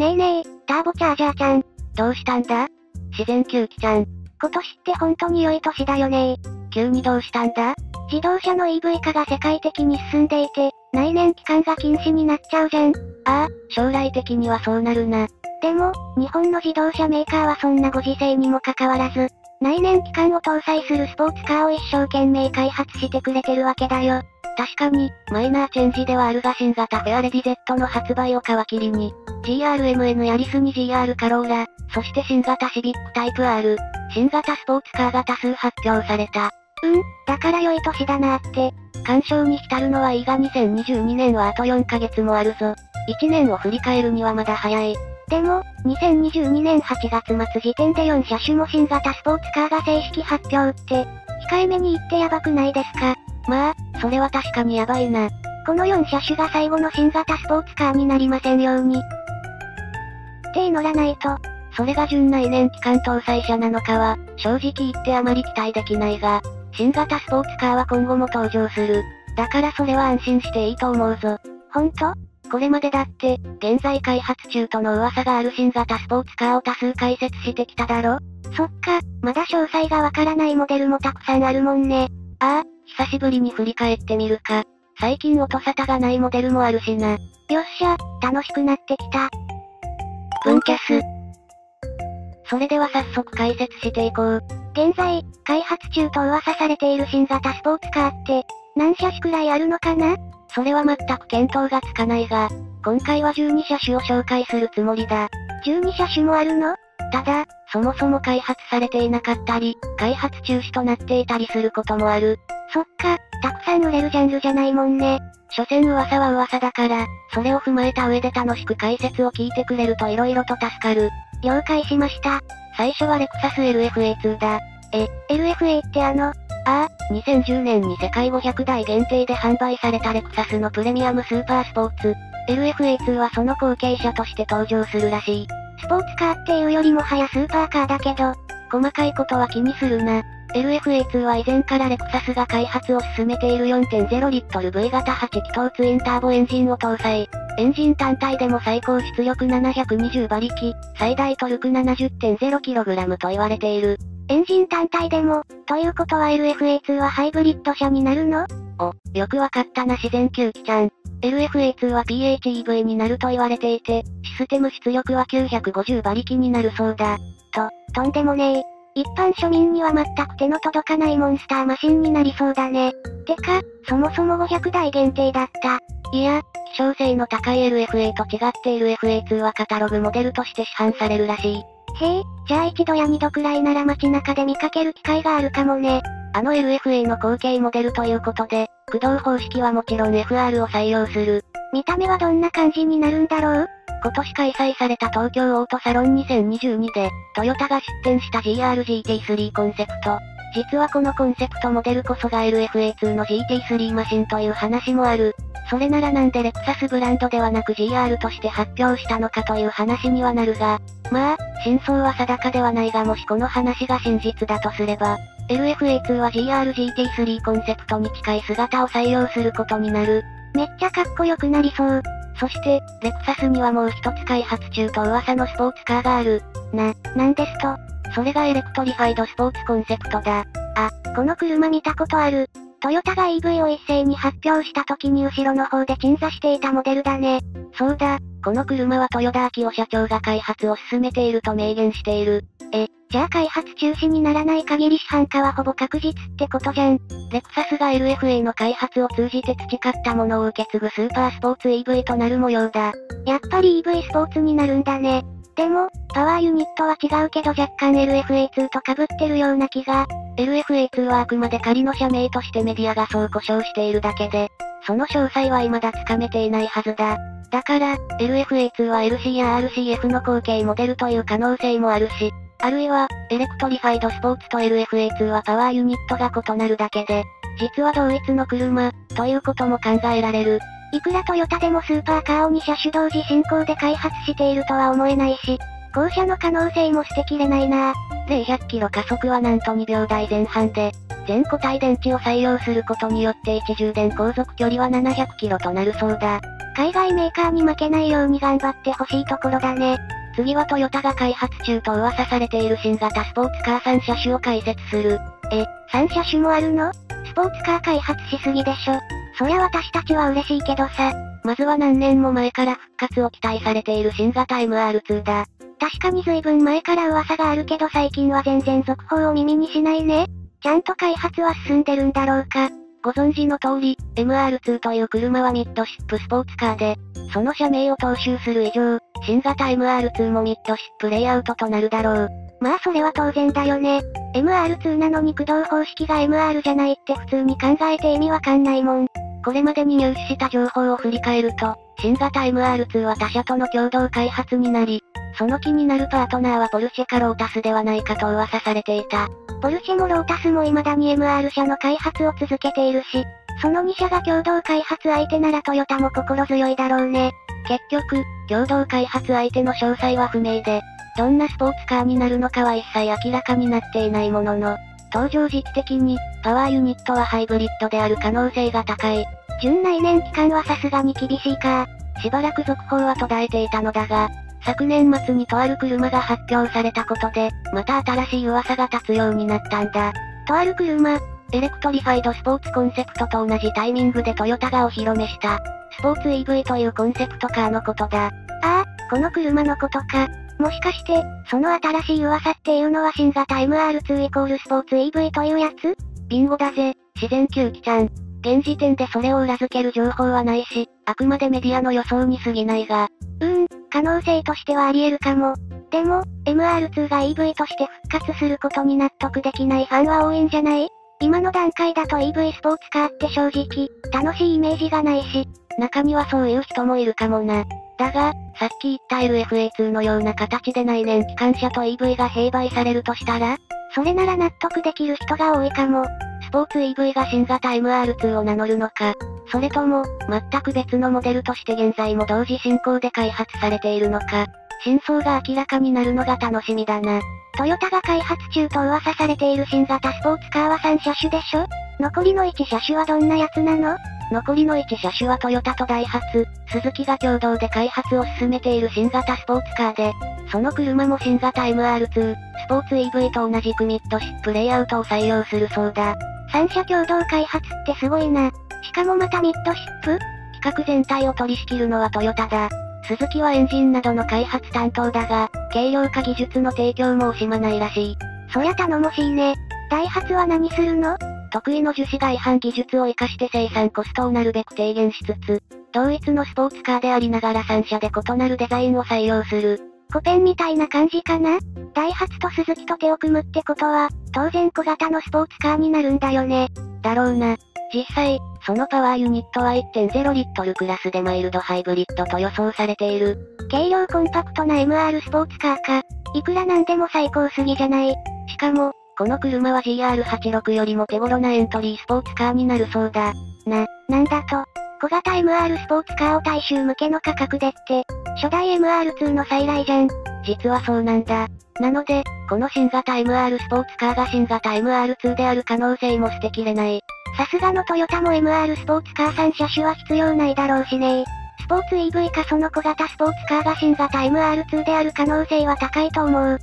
ねえねえ、ターボチャージャーちゃん。どうしたんだ？自然吸気ちゃん。今年って本当に良い年だよね急にどうしたんだ？自動車の EV 化が世界的に進んでいて、内燃機関が禁止になっちゃうじゃん。ああ、将来的にはそうなるな。でも、日本の自動車メーカーはそんなご時世にもかかわらず、内燃機関を搭載するスポーツカーを一生懸命開発してくれてるわけだよ。確かに、マイナーチェンジではあるが新型フェアレディ Z の発売を皮切りに、GRMN ヤリスに GR カローラ、そして新型シビックタイプ R、新型スポーツカーが多数発表された。うん、だから良い年だなって。干渉に浸るのはいいが2022年はあと4ヶ月もあるぞ。1年を振り返るにはまだ早い。でも、2022年8月末時点で4車種も新型スポーツカーが正式発表って、控えめに言ってやばくないですか？まあ、それは確かにやばいな。この4車種が最後の新型スポーツカーになりませんように。って乗らないと、それが純内燃機関搭載車なのかは、正直言ってあまり期待できないが、新型スポーツカーは今後も登場する。だからそれは安心していいと思うぞ。ほんとこれまでだって、現在開発中との噂がある新型スポーツカーを多数解説してきただろ？そっか、まだ詳細がわからないモデルもたくさんあるもんね。ああ、久しぶりに振り返ってみるか。最近音沙汰がないモデルもあるしな。よっしゃ、楽しくなってきた。文キャス。それでは早速解説していこう。現在、開発中と噂されている新型スポーツカーって、何車種くらいあるのかな？それは全く見当がつかないが、今回は12車種を紹介するつもりだ。12車種もあるの？ただ、そもそも開発されていなかったり、開発中止となっていたりすることもある。そっか、たくさん売れるジャンルじゃないもんね。所詮噂は噂だから、それを踏まえた上で楽しく解説を聞いてくれると色々と助かる。了解しました。最初はレクサス LFA2 だ。え、LFA ってあの、ああ、2010年に世界500台限定で販売されたレクサスのプレミアムスーパースポーツ。LFA2 はその後継者として登場するらしい。スポーツカーっていうよりもはやスーパーカーだけど、細かいことは気にするな。LFA2 は以前からレクサスが開発を進めている4.0リットル V 型8気筒ツインターボエンジンを搭載。エンジン単体でも最高出力720馬力、最大トルク 70.0kg と言われている。エンジン単体でも、ということは LFA2 はハイブリッド車になるの？お、よくわかったな自然吸気ちゃん。LFA2 は PHEV になると言われていて、システム出力は950馬力になるそうだ。と、とんでもねえ。一般庶民には全く手の届かないモンスターマシンになりそうだね。てか、そもそも500台限定だった。いや、希少性の高い LFA と違っている FA2 はカタログモデルとして市販されるらしい。へえ、じゃあ一度や二度くらいなら街中で見かける機会があるかもね。あの LFA の後継モデルということで、駆動方式はもちろん FR を採用する。見た目はどんな感じになるんだろう？今年開催された東京オートサロン2022で、トヨタが出展した GRGT3 コンセプト。実はこのコンセプトモデルこそが LFA2 の GT3 マシンという話もある。それならなんでレクサスブランドではなく GR として発表したのかという話にはなるが、まあ、真相は定かではないがもしこの話が真実だとすれば、LFA2 は GRGT3 コンセプトに近い姿を採用することになる。めっちゃかっこよくなりそう。そして、レクサスにはもう一つ開発中と噂のスポーツカーがある。な、なんですとそれがエレクトリファイドスポーツコンセプトだ。あ、この車見たことある。トヨタが EV を一斉に発表した時に後ろの方で鎮座していたモデルだね。そうだ、この車は豊田明夫社長が開発を進めていると明言している。え、じゃあ開発中止にならない限り市販化はほぼ確実ってことじゃん。レクサスが LFA の開発を通じて培ったものを受け継ぐスーパースポーツ EV となる模様だ。やっぱり EV スポーツになるんだね。でも、パワーユニットは違うけど若干 LFA2 と被ってるような気が。LFA2 はあくまで仮の社名としてメディアがそう故障しているだけで、その詳細は未だつかめていないはずだ。だから、LFA2 は LC や RCF の後継モデルという可能性もあるし、あるいは、エレクトリファイドスポーツと LFA2 はパワーユニットが異なるだけで、実は同一の車、ということも考えられる。いくらトヨタでもスーパーカーを2車種同時進行で開発しているとは思えないし、後者の可能性も捨てきれないな0 100キロ加速はなんと2秒台前半で、全固体電池を採用することによって一充電航続距離は700キロとなるそうだ。海外メーカーに負けないように頑張ってほしいところだね。次はトヨタが開発中と噂されている新型スポーツカー3車種を解説する。え、3車種もあるの？スポーツカー開発しすぎでしょ。そりゃ私たちは嬉しいけどさ。まずは何年も前から復活を期待されている新型 MR2 だ。確かに随分前から噂があるけど最近は全然続報を耳にしないね。ちゃんと開発は進んでるんだろうか。ご存知の通り、MR2 という車はミッドシップスポーツカーで、その社名を踏襲する以上、新型 MR2 もミッドシップレイアウトとなるだろう。まあそれは当然だよね。MR2 なのに駆動方式が MR じゃないって普通に考えて意味わかんないもん。これまでに入手した情報を振り返ると、新型 MR2 は他社との共同開発になり、その気になるパートナーはポルシェかロータスではないかと噂されていた。ポルシェもロータスも未だに MR 社の開発を続けているし、その2社が共同開発相手ならトヨタも心強いだろうね。結局、共同開発相手の詳細は不明で、どんなスポーツカーになるのかは一切明らかになっていないものの、登場時期的に、パワーユニットはハイブリッドである可能性が高い。純内燃期間はさすがに厳しいか。しばらく続報は途絶えていたのだが、昨年末にとある車が発表されたことで、また新しい噂が立つようになったんだ。とある車、エレクトリファイドスポーツコンセプトと同じタイミングでトヨタがお披露目した、スポーツ EV というコンセプトカーのことだ。ああ、この車のことか。もしかして、その新しい噂っていうのは新型 MR2 イコールスポーツ EV というやつ？ビンゴだぜ、自然吸気ちゃん。現時点でそれを裏付ける情報はないし、あくまでメディアの予想に過ぎないが。うーん、可能性としてはあり得るかも。でも、MR2 が EV として復活することに納得できないファンは多いんじゃない？今の段階だと EV スポーツカーって正直、楽しいイメージがないし、中にはそういう人もいるかもな。だが、さっき言った LFA2 のような形で内燃機関車と EV が併売されるとしたらそれなら納得できる人が多いかも。スポーツ EV が新型 MR2 を名乗るのか、それとも、全く別のモデルとして現在も同時進行で開発されているのか、真相が明らかになるのが楽しみだな。トヨタが開発中と噂されている新型スポーツカーは3車種でしょ？残りの1車種はどんなやつなの？残りの1車種はトヨタとダイハツ、スズキが共同で開発を進めている新型スポーツカーで、その車も新型 MR2、スポーツ EV と同じくミッドシップレイアウトを採用するそうだ。三社共同開発ってすごいな。しかもまたミッドシップ？企画全体を取り仕切るのはトヨタだ。スズキはエンジンなどの開発担当だが、軽量化技術の提供も惜しまないらしい。そりゃ頼もしいね。ダイハツは何するの？得意の樹脂外反技術を活かして生産コストをなるべく低減しつつ、同一のスポーツカーでありながら3社で異なるデザインを採用する。コペンみたいな感じかな？ダイハツとスズキと手を組むってことは、当然小型のスポーツカーになるんだよね。だろうな。実際、そのパワーユニットは1.0リットルクラスでマイルドハイブリッドと予想されている。軽量コンパクトな MR スポーツカーか。いくらなんでも最高すぎじゃない。しかも、この車は GR86 よりも手頃なエントリースポーツカーになるそうだ。な、なんだと。小型 MR スポーツカーを大衆向けの価格でって、初代 MR2 の再来じゃん。実はそうなんだ。なので、この新型 MR スポーツカーが新型 MR2 である可能性も捨てきれない。さすがのトヨタも MR スポーツカー3車種は必要ないだろうしねスポーツ EV かその小型スポーツカーが新型 MR2 である可能性は高いと思う。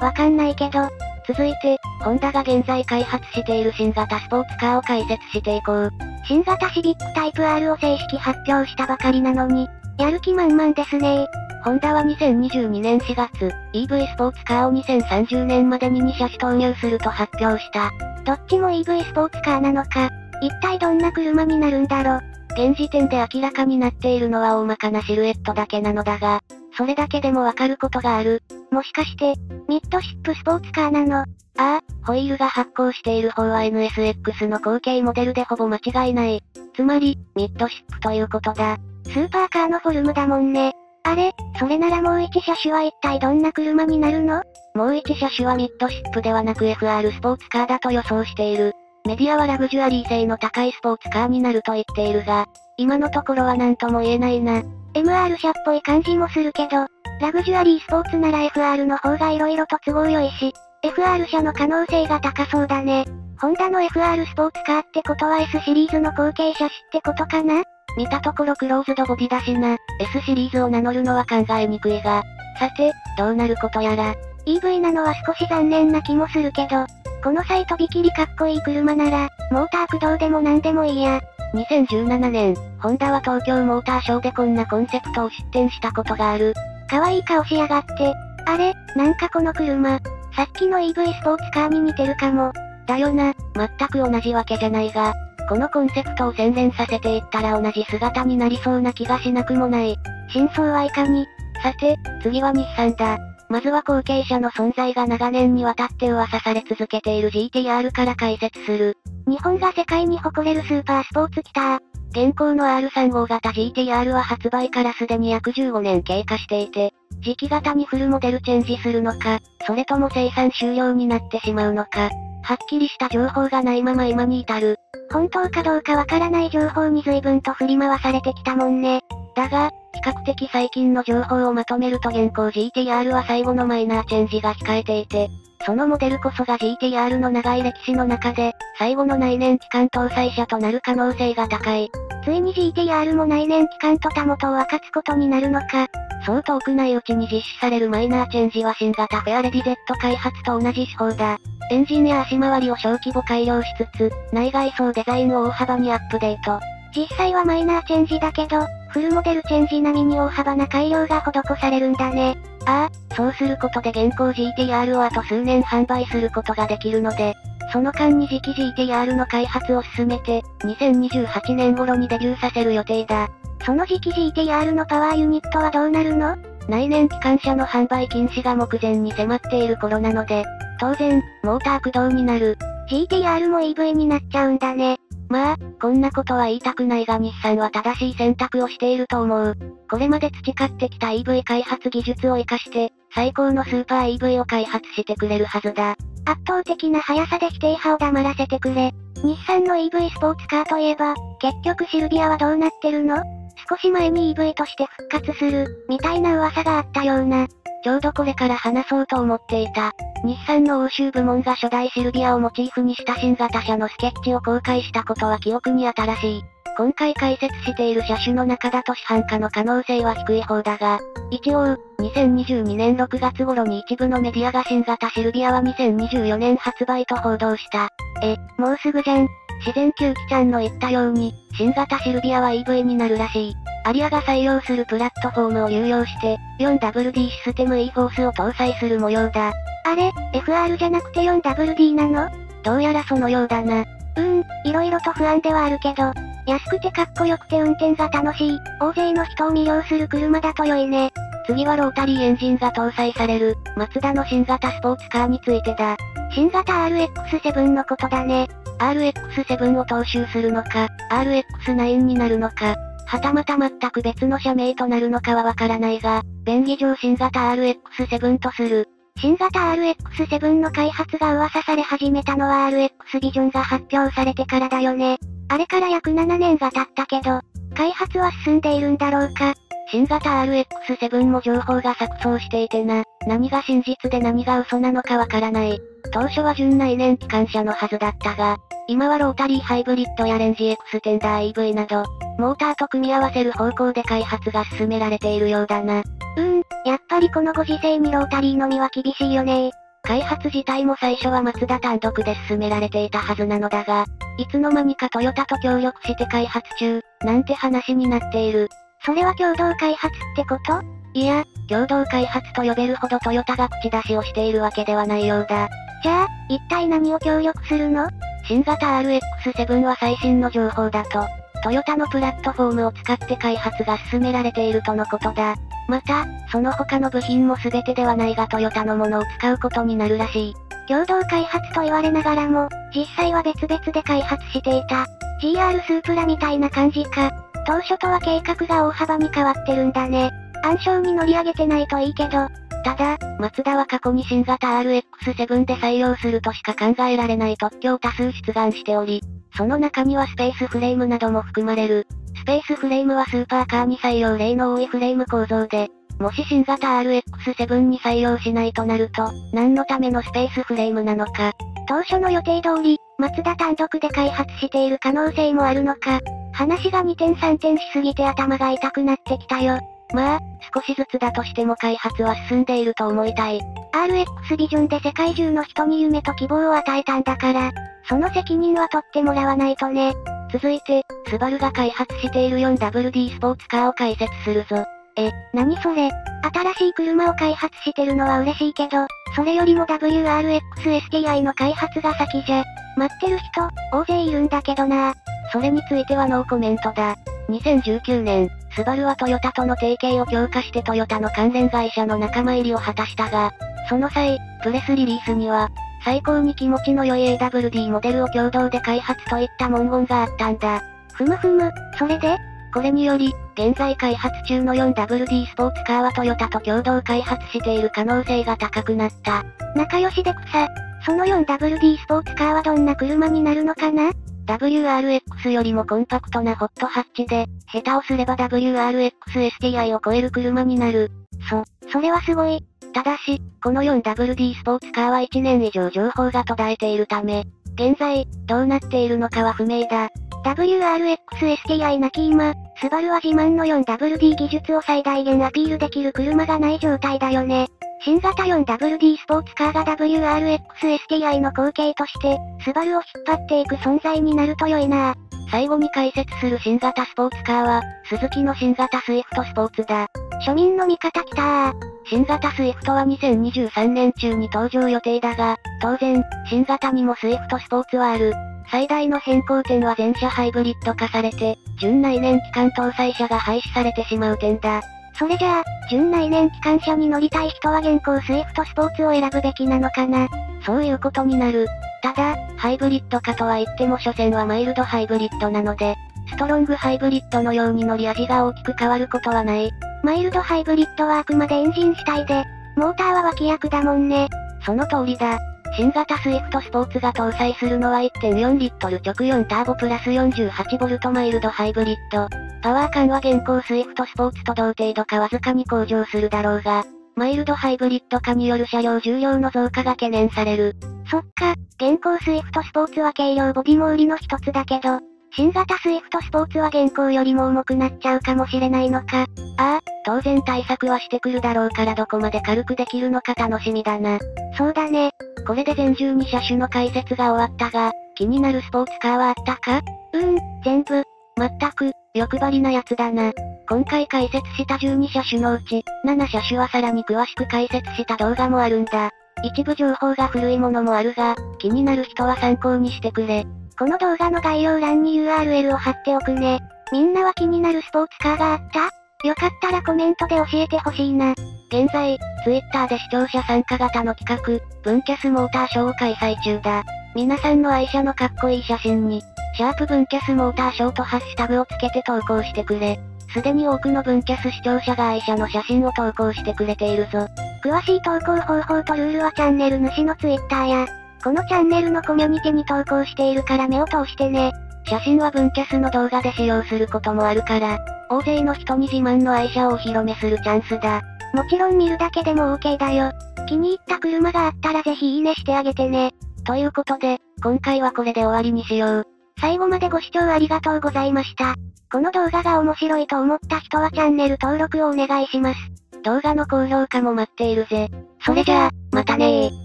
わかんないけど、続いて、ホンダが現在開発している新型スポーツカーを解説していこう。新型シビックタイプ R を正式発表したばかりなのに、やる気満々ですねホンダは2022年4月、EV スポーツカーを2030年までに2車種投入すると発表した。どっちも EV スポーツカーなのか、一体どんな車になるんだろ現時点で明らかになっているのは大まかなシルエットだけなのだが、それだけでもわかることがある。もしかして、ミッドシップスポーツカーなの？ああ、ホイールが発光している方は NSX の後継モデルでほぼ間違いない。つまり、ミッドシップということだ。スーパーカーのフォルムだもんね。あれ、それならもう一車種は一体どんな車になるの？もう一車種はミッドシップではなく FR スポーツカーだと予想している。メディアはラグジュアリー性の高いスポーツカーになると言っているが、今のところは何とも言えないな。MR 車っぽい感じもするけど、ラグジュアリースポーツなら FR の方が色々と都合良いし、FR 車の可能性が高そうだね。ホンダの FR スポーツカーってことは S シリーズの後継車種ってことかな？見たところクローズドボディだしな、S シリーズを名乗るのは考えにくいが。さて、どうなることやら。EV なのは少し残念な気もするけど、この際とびきりかっこいい車なら、モーター駆動でも何でもいいや。2017年、ホンダは東京モーターショーでこんなコンセプトを出展したことがある。可愛い顔しやがって。あれ、なんかこの車、さっきの EV スポーツカーに似てるかも。だよな、全く同じわけじゃないが、このコンセプトを洗練させていったら同じ姿になりそうな気がしなくもない。真相はいかに？さて、次は日産だ。まずは後継者の存在が長年にわたって噂され続けている GTR から解説する。日本が世界に誇れるスーパースポーツキター。現行の R35 型 GTR は発売からすでに約15年経過していて、時期型にフルモデルチェンジするのか、それとも生産終了になってしまうのか、はっきりした情報がないまま今に至る。本当かどうかわからない情報に随分と振り回されてきたもんね。だが、比較的最近の情報をまとめると現行 GTR は最後のマイナーチェンジが控えていて、そのモデルこそが GTR の長い歴史の中で、最後の内燃機関搭載車となる可能性が高い。ついに GTR も内燃機関とたもとを分かつことになるのか。そう遠くないうちに実施されるマイナーチェンジは新型フェアレディ Z 開発と同じ手法だ。エンジンや足回りを小規模改良しつつ、内外装デザインを大幅にアップデート。実際はマイナーチェンジだけど、フルモデルチェンジ並みに大幅な改良が施されるんだね。ああ、そうすることで現行 GTR をあと数年販売することができるので、その間に次期 GTR の開発を進めて、2028年頃にデビューさせる予定だ。その時期 GTR のパワーユニットはどうなるの？内燃機関車の販売禁止が目前に迫っている頃なので、当然、モーター駆動になる。GTR も EV になっちゃうんだね。まあ、こんなことは言いたくないが日産は正しい選択をしていると思う。これまで培ってきた EV 開発技術を活かして、最高のスーパー EV を開発してくれるはずだ。圧倒的な速さで否定派を黙らせてくれ。日産の EV スポーツカーといえば、結局シルビアはどうなってるの？少し前に EV として復活する、みたいな噂があったような。ちょうどこれから話そうと思っていた。日産の欧州部門が初代シルビアをモチーフにした新型車のスケッチを公開したことは記憶に新しい。今回解説している車種の中だと市販化の可能性は低い方だが、一応、2022年6月頃に一部のメディアが新型シルビアは2024年発売と報道した。え、もうすぐじゃん。自然球機ちゃんの言ったように、新型シルビアは EV になるらしい。アリアが採用するプラットフォームを有用して、4WD システム e フォースを搭載する模様だ。あれ、FR じゃなくて 4WD なの？どうやらそのようだな。うーん、色々と不安ではあるけど、安くてかっこよくて運転が楽しい、大勢の人を魅了する車だと良いね。次はロータリーエンジンが搭載される、マツダの新型スポーツカーについてだ。新型 RX7 のことだね。RX7 を踏襲するのか、RX9 になるのか、はたまた全く別の社名となるのかはわからないが、便宜上新型 RX7 とする。新型 RX7 の開発が噂され始めたのは RX ビジョンが発表されてからだよね。あれから約7年が経ったけど、開発は進んでいるんだろうか。新型 RX7 も情報が錯綜していてな、何が真実で何が嘘なのかわからない。当初は純内燃機関車のはずだったが、今はロータリーハイブリッドやレンジエクステンダー EV など、モーターと組み合わせる方向で開発が進められているようだな。うーん、やっぱりこのご時世にロータリーのみは厳しいよね開発自体も最初はマツダ単独で進められていたはずなのだが、いつの間にかトヨタと協力して開発中、なんて話になっている。それは共同開発ってこと？いや、共同開発と呼べるほどトヨタが口出しをしているわけではないようだ。じゃあ、一体何を協力するの？新型 RX7 は最新の情報だと、トヨタのプラットフォームを使って開発が進められているとのことだ。また、その他の部品も全てではないがトヨタのものを使うことになるらしい。共同開発と言われながらも、実際は別々で開発していた。GR スープラみたいな感じか。当初とは計画が大幅に変わってるんだね。暗礁に乗り上げてないといいけど、ただ、マツダは過去に新型 RX7 で採用するとしか考えられない特許を多数出願しており、その中にはスペースフレームなども含まれる。スペースフレームはスーパーカーに採用例の多いフレーム構造で、もし新型 RX7 に採用しないとなると、何のためのスペースフレームなのか。当初の予定通り、マツダ単独で開発している可能性もあるのか。話が2点3点しすぎて頭が痛くなってきたよ。まあ、少しずつだとしても開発は進んでいると思いたい。RX ビジョンで世界中の人に夢と希望を与えたんだから、その責任は取ってもらわないとね。続いて、スバルが開発している 4WD スポーツカーを解説するぞ。え、何それ？新しい車を開発してるのは嬉しいけど、それよりも WRX-STI の開発が先じゃ。待ってる人、大勢いるんだけどなそれについてはノーコメントだ。2019年、スバルはトヨタとの提携を強化してトヨタの関連会社の仲間入りを果たしたが、その際、プレスリリースには、最高に気持ちの良い AWD モデルを共同で開発といった文言があったんだ。ふむふむ、それでこれにより、現在開発中の 4WD スポーツカーはトヨタと共同開発している可能性が高くなった。仲良しで草。その 4WD スポーツカーはどんな車になるのかな？WRX よりもコンパクトなホットハッチで、下手をすれば WRX-STI を超える車になる。そ、それはすごい。ただし、この 4WD スポーツカーは1年以上情報が途絶えているため、現在、どうなっているのかは不明だ。WRX-STI なき今、スバルは自慢の 4WD 技術を最大限アピールできる車がない状態だよね。新型 4WD スポーツカーが WRX-STI の後継として、スバルを引っ張っていく存在になると良いな最後に解説する新型スポーツカーは、スズキの新型スイフトスポーツだ。庶民の味方来たー。新型スイフトは2023年中に登場予定だが、当然、新型にもスイフトスポーツはある。最大の変更点は全車ハイブリッド化されて、純内燃機関搭載車が廃止されてしまう点だ。それじゃあ、純内燃機関車に乗りたい人は現行スイフトスポーツを選ぶべきなのかな？そういうことになる。ただ、ハイブリッド化とは言っても所詮はマイルドハイブリッドなので、ストロングハイブリッドのように乗り味が大きく変わることはない。マイルドハイブリッドはあくまでエンジン主体で、モーターは脇役だもんね。その通りだ。新型スイフトスポーツが搭載するのは1.4リットル直4ターボプラス 48V マイルドハイブリッド。パワー感は現行スイフトスポーツと同程度かわずかに向上するだろうが、マイルドハイブリッド化による車両重量の増加が懸念される。そっか、現行スイフトスポーツは軽量ボディも売りの一つだけど、新型スイフトスポーツは現行よりも重くなっちゃうかもしれないのか。ああ、当然対策はしてくるだろうからどこまで軽くできるのか楽しみだな。そうだね。これで全12車種の解説が終わったが、気になるスポーツカーはあったか？うーん、全部。まったく、欲張りなやつだな。今回解説した12車種のうち、7車種はさらに詳しく解説した動画もあるんだ。一部情報が古いものもあるが、気になる人は参考にしてくれ。この動画の概要欄に URL を貼っておくね。みんなは気になるスポーツカーがあった？よかったらコメントで教えてほしいな。現在、Twitter で視聴者参加型の企画、文キャスモーターショーを開催中だ。皆さんの愛車のかっこいい写真に、シャープ文キャスモーターショーとハッシュタグをつけて投稿してくれ。すでに多くの文キャス視聴者が愛車の写真を投稿してくれているぞ。詳しい投稿方法とルールはチャンネル主の Twitter や、このチャンネルのコミュニティに投稿しているから目を通してね。写真は文キャスの動画で使用することもあるから、大勢の人に自慢の愛車をお披露目するチャンスだ。もちろん見るだけでも OK だよ。気に入った車があったらぜひいいねしてあげてね。ということで、今回はこれで終わりにしよう。最後までご視聴ありがとうございました。この動画が面白いと思った人はチャンネル登録をお願いします。動画の高評価も待っているぜ。それじゃあ、またねー。